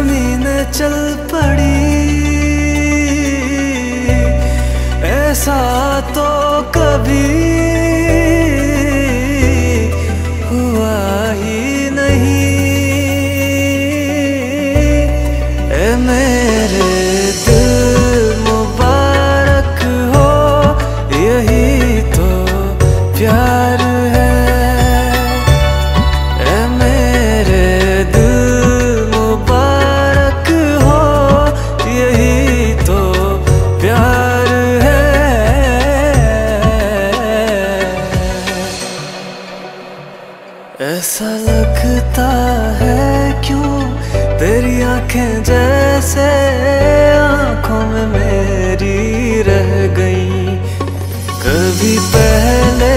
ज़मीन चल पड़ी। ऐसा तो कभी आँखें जैसे आँखों में मेरी रह गई। कभी पहले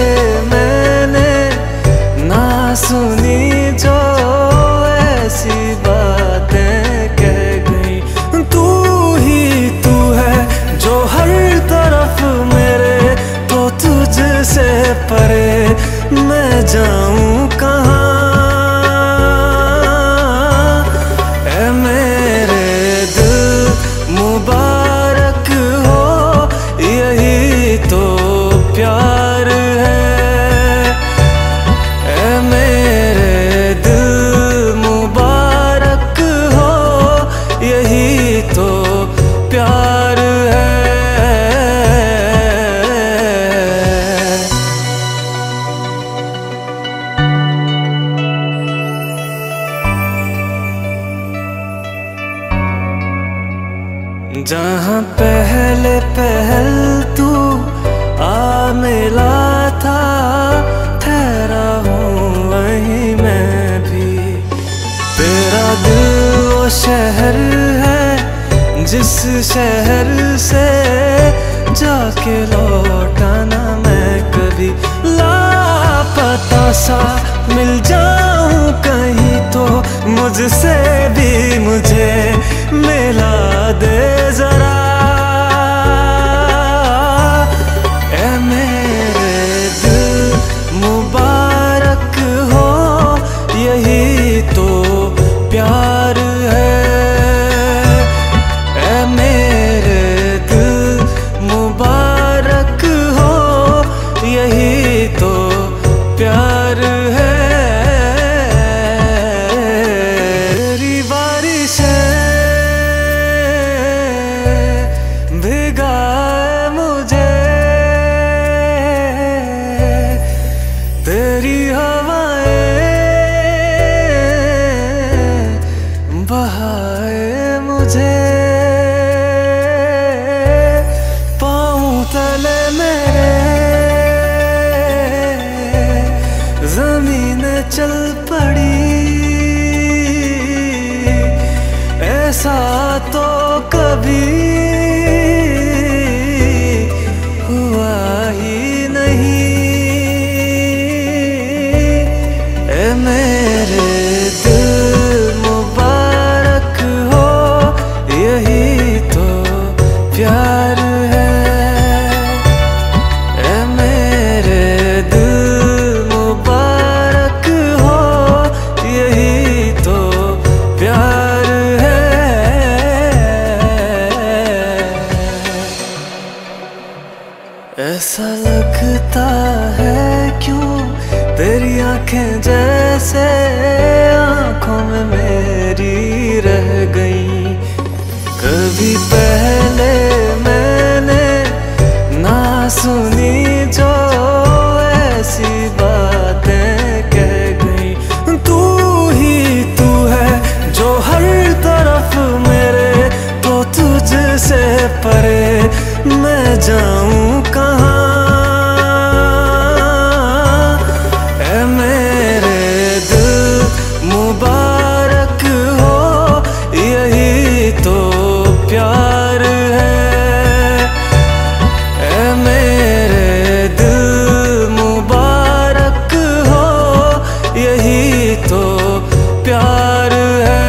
तो प्यार है। जहाँ पहले पहल तू आ मिला था, ठहरा हूँ वहीं मैं भी। तेरा दिल वो शहर जिस शहर से जाके लौटा ना मैं कभी लापता सा। मिल जाऊँ कहीं तो मुझसे भी मुझे मिला दे। चल पड़ी। ऐसा तो कभी तेरी आँखें जैसे आँखों में मेरी रह गई। कभी पर तो प्यार है।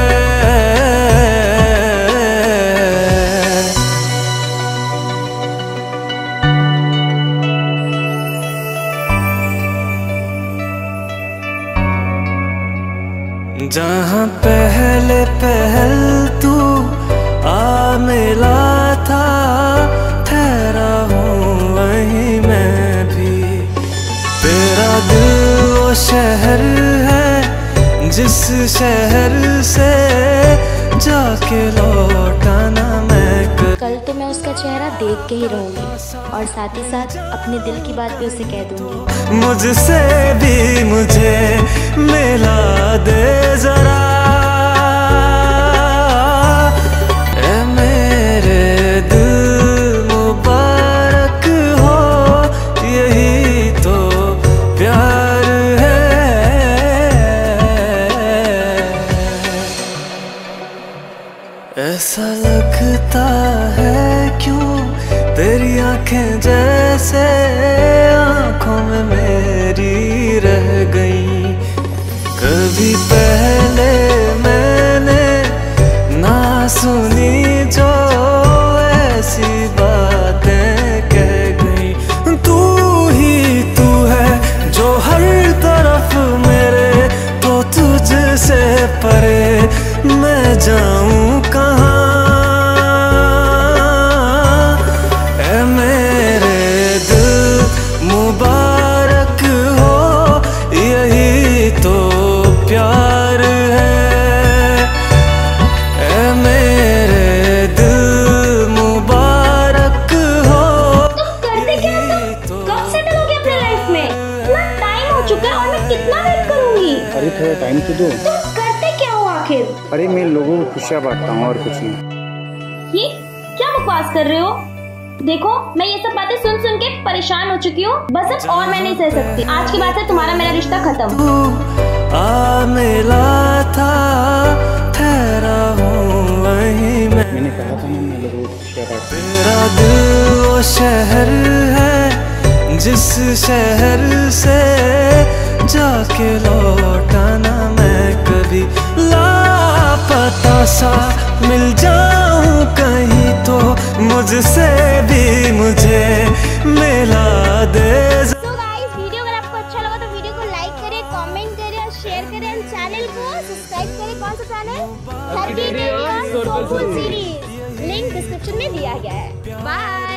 जहाँ पहले पहल तू आ मिला था, ठहरा हूँ वहीं मैं भी। तेरा दिल वो शहर जिस शहर से जाके लौटाना मैं कल तो मैं उसका चेहरा देख के ही रहूँगी और साथ ही साथ अपने दिल की बात भी उसे कह दूँगी। मुझसे भी मुझे मिला दे जरा। ऐसा लगता है क्यों? तेरी आँखें जैसे आँखों में मेरी रह गई। कभी पहले मैंने ना सुनी दो। करते क्या हो आखिर? अरे मैं लोगों को खुशियाँ बांटता हूँ और कुछ नहीं। ये क्या बकवास कर रहे हो? देखो मैं ये सब बातें सुन सुन के परेशान हो चुकी हूँ। बस अब और मैं नहीं सह सकती। आज के बाद से तुम्हारा मेरा रिश्ता खत्म। मिला था ठहरा हूँ वहीं मैं। मैंने कहा था ना मैं लोगों को खुशियाँ बांटता दिल वो शहर है जिस शहर से जाके लौटाना मैं। कभी लापता सा मिल जाऊँ कहीं तो मुझसे भी मुझे मिला दे तो गाइस वीडियो अगर आपको अच्छा लगा तो वीडियो को लाइक और शेयर चैनल को सब्सक्राइब करें कौन सा चैनल लिंक डिस्क्रिप्शन में दिया गया है बाय